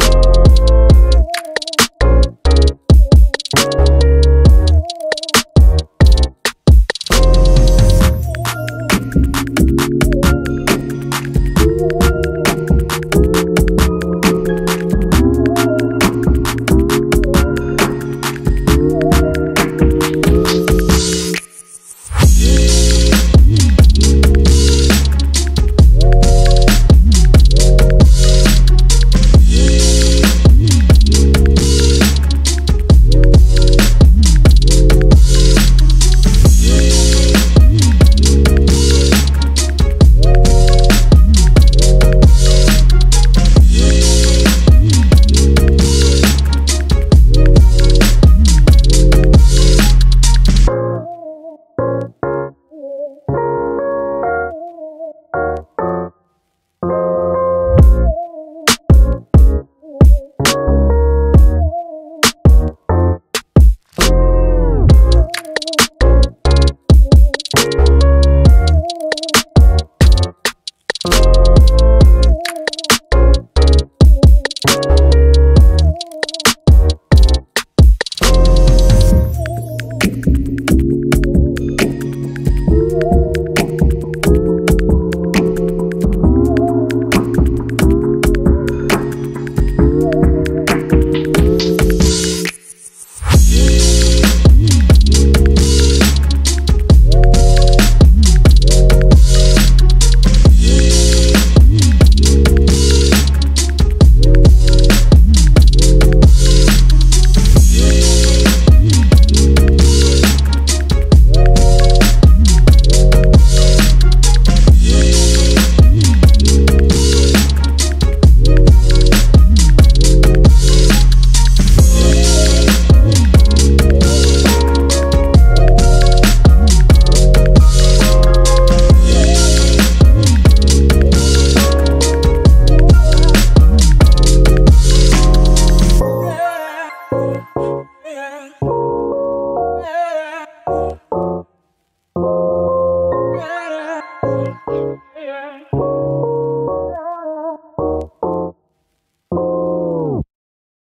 you